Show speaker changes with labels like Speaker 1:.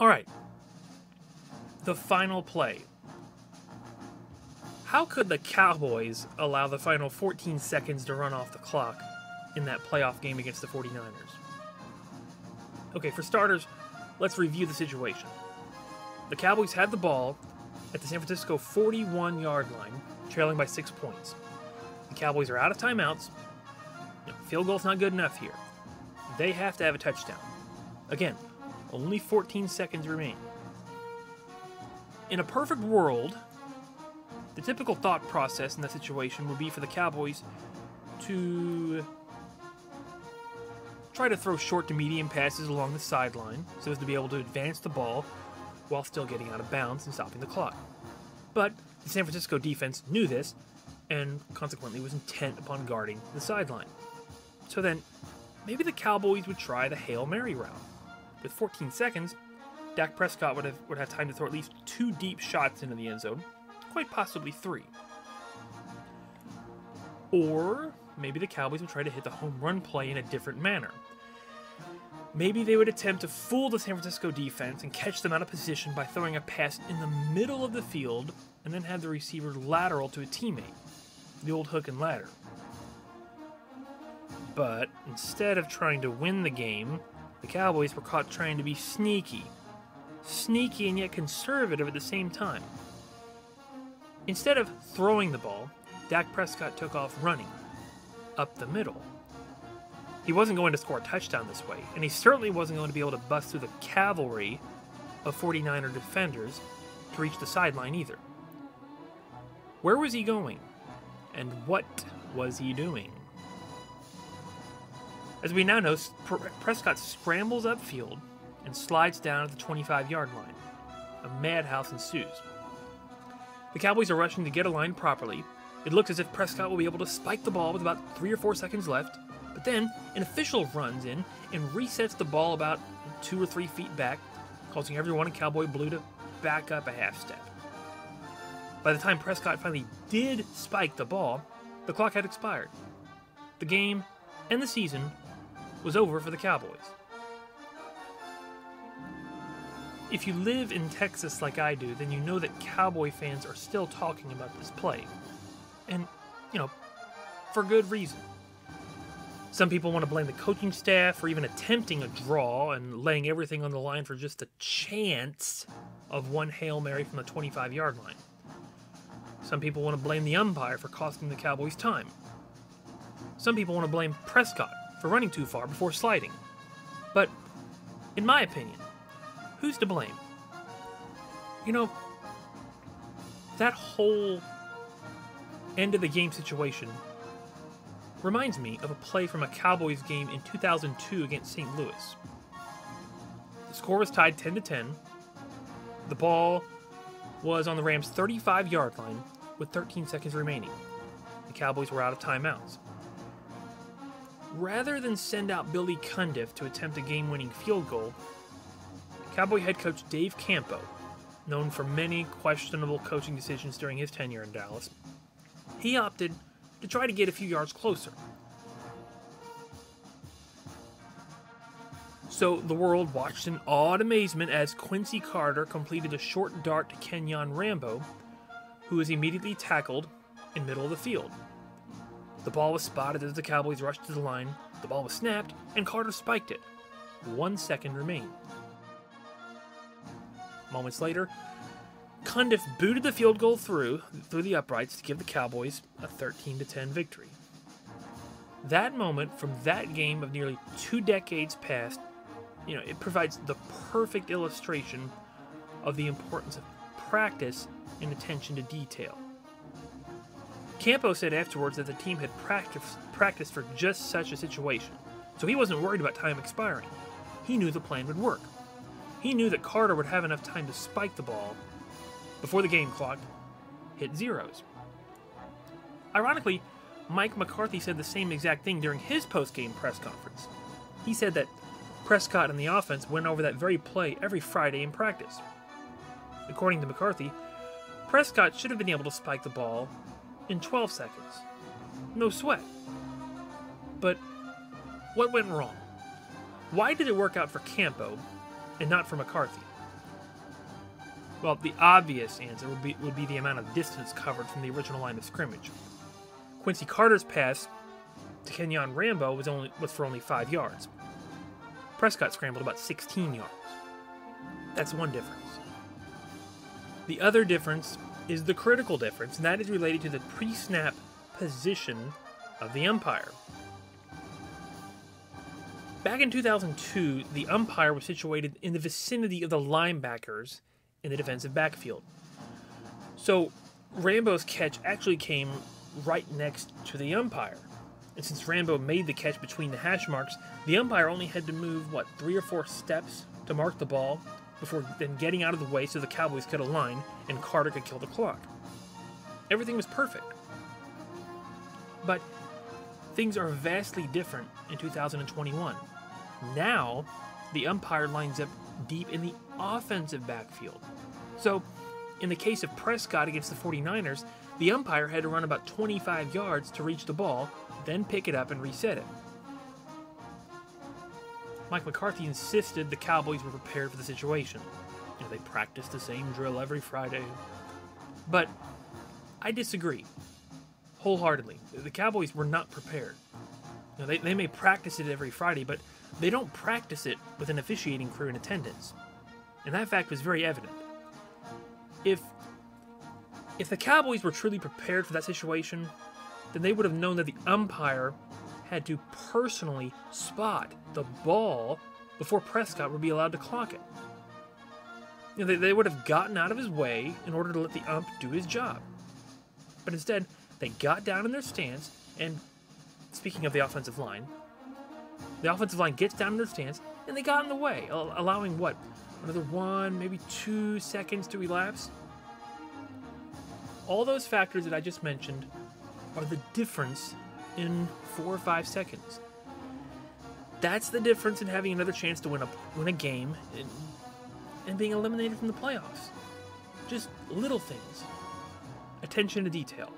Speaker 1: All right. The final play. How could the Cowboys allow the final 14 seconds to run off the clock in that playoff game against the 49ers? Okay, for starters, let's review the situation. The Cowboys had the ball at the San Francisco 41 yard line, trailing by six points. The Cowboys are out of timeouts. Field goal's not good enough here. They have to have a touchdown. Again, only 14 seconds remain. In a perfect world, the typical thought process in that situation would be for the Cowboys to try to throw short to medium passes along the sideline so as to be able to advance the ball while still getting out of bounds and stopping the clock. But the San Francisco defense knew this and consequently was intent upon guarding the sideline. So then, maybe the Cowboys would try the Hail Mary route. With 14 seconds, Dak Prescott would have, would have time to throw at least two deep shots into the end zone, quite possibly three. Or maybe the Cowboys would try to hit the home run play in a different manner. Maybe they would attempt to fool the San Francisco defense and catch them out of position by throwing a pass in the middle of the field and then have the receiver lateral to a teammate. The old hook and ladder. But instead of trying to win the game, the Cowboys were caught trying to be sneaky. Sneaky and yet conservative at the same time. Instead of throwing the ball, Dak Prescott took off running up the middle. He wasn't going to score a touchdown this way, and he certainly wasn't going to be able to bust through the cavalry of 49er defenders to reach the sideline either. Where was he going? And what was he doing? As we now know, Prescott scrambles upfield and slides down at the 25 yard line. A madhouse ensues. The Cowboys are rushing to get aligned properly. It looks as if Prescott will be able to spike the ball with about three or four seconds left, but then an official runs in and resets the ball about two or three feet back, causing everyone in Cowboy Blue to back up a half step. By the time Prescott finally did spike the ball, the clock had expired. The game and the season was over for the Cowboys. If you live in Texas like I do, then you know that Cowboy fans are still talking about this play. And, you know, for good reason. Some people want to blame the coaching staff for even attempting a draw and laying everything on the line for just a chance of one Hail Mary from the 25 yard line. Some people want to blame the umpire for costing the Cowboys time. Some people want to blame Prescott for running too far before sliding. But, in my opinion, who's to blame? You know, that whole end of the game situation reminds me of a play from a Cowboys game in 2002 against St. Louis. The score was tied 10 to 10. The ball was on the Rams' 35 yard line with 13 seconds remaining. The Cowboys were out of timeouts. Rather than send out Billy Cundiff to attempt a game winning field goal, Cowboy head coach Dave Campo, known for many questionable coaching decisions during his tenure in Dallas, he opted to try to get a few yards closer. So the world watched in awed amazement as Quincy Carter completed a short dart to Ken-Yon Rambo, who was immediately tackled in middle of the field. The ball was spotted as the Cowboys rushed to the line, the ball was snapped, and Carter spiked it. One second remained. Moments later, Cundiff booted the field goal through through the uprights to give the Cowboys a 13 10 victory. That moment from that game of nearly two decades past, you know, it provides the perfect illustration of the importance of practice and attention to detail. Campo said afterwards that the team had practiced, practiced for just such a situation, so he wasn't worried about time expiring. He knew the plan would work. He knew that Carter would have enough time to spike the ball before the game clock hit zeros. Ironically, Mike McCarthy said the same exact thing during his post-game press conference. He said that Prescott and the offense went over that very play every Friday in practice. According to McCarthy, Prescott should have been able to spike the ball in 12 seconds. No sweat. But what went wrong? Why did it work out for Campo and not for McCarthy? Well, the obvious answer would be, would be the amount of distance covered from the original line of scrimmage. Quincy Carter's pass to Ken-Yon Rambo was only was for only five yards. Prescott scrambled about 16 yards. That's one difference. The other difference is the critical difference, and that is related to the pre snap position of the umpire. Back in 2002, the umpire was situated in the vicinity of the linebackers in the defensive backfield. So Rambo's catch actually came right next to the umpire. And since Rambo made the catch between the hash marks, the umpire only had to move, what, three or four steps to mark the ball before then getting out of the way so the Cowboys could align and Carter could kill the clock. Everything was perfect. But things are vastly different in 2021. Now, the umpire lines up deep in the offensive backfield. So, in the case of Prescott against the 49ers, the umpire had to run about 25 yards to reach the ball, then pick it up and reset it. Mike McCarthy insisted the Cowboys were prepared for the situation. You know, they practiced the same drill every Friday. But I disagree wholeheartedly. The Cowboys were not prepared. You know, they, they may practice it every Friday, but they don't practice it with an officiating crew in attendance. And that fact was very evident. If if the Cowboys were truly prepared for that situation, then they would have known that the umpire had to personally spot the ball before Prescott would be allowed to clock it. You know, they, they would have gotten out of his way in order to let the ump do his job. But instead, they got down in their stance, and speaking of the offensive line, the offensive line gets down in their stance, and they got in the way, allowing what? Another one, maybe two seconds to elapse? All those factors that I just mentioned are the difference in four or five seconds. That's the difference in having another chance to win a win a game and, and being eliminated from the playoffs. Just little things. Attention to detail.